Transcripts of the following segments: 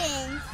Congratulations!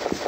Thank